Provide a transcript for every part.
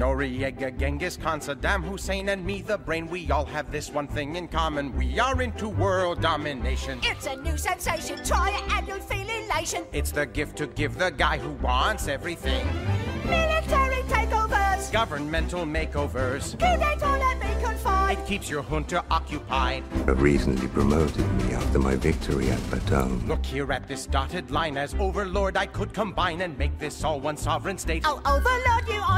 Noriega, Genghis Khan, Saddam Hussein, and me, the brain. We all have this one thing in common. We are into world domination. It's a new sensation. Try it and you'll feel elation. It's the gift to give the guy who wants everything. Military takeovers. Governmental makeovers. Keep it all at me confined. It keeps your junta occupied. have recently promoted me after my victory at Batonn. Look here at this dotted line. As overlord, I could combine and make this all one sovereign state. I'll Overlord, you are so great.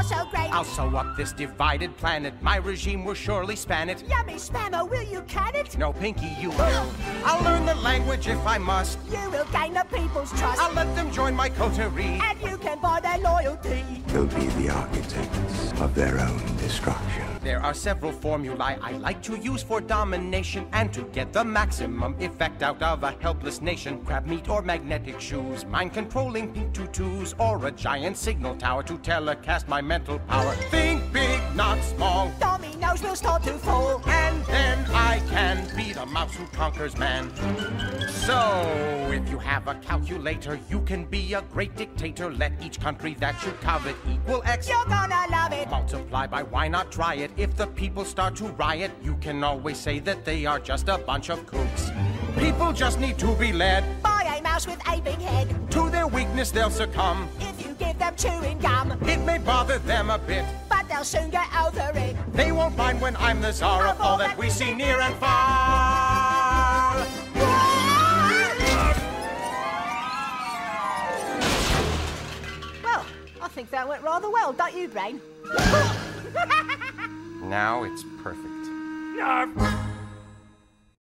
I'll sew up this divided planet. My regime will surely span it. Yummy spammer, will you can it? No, Pinky, you will. I'll learn the language if I must. You will gain the people's trust. I'll let them join my coterie. and you can buy their loyalty. They'll be the architects of their own destruction. There are several formulae I like to use for domination and to get the maximum effect out of a helpless nation. Crab meat or magnetic shoes, mind controlling pink tutus, or a giant signal tower to telecast my mental power. Think big, not small, Dominoes will start to fall. and then I can be the mouse who conquers man. So, if you have a calculator, you can be a great dictator. Let each country that you covet equal X. You're gonna love it. Multiply by why not try it? If the people start to riot, you can always say that they are just a bunch of kooks. People just need to be led. By a mouse with a big head. To their weakness, they'll succumb. If you give them chewing gum, It may bother them a bit. but they'll soon get over it. They won't mind when I'm the czar of all that we see near and far. Think that went rather well, don't you, Brain? Now it's perfect. Narf!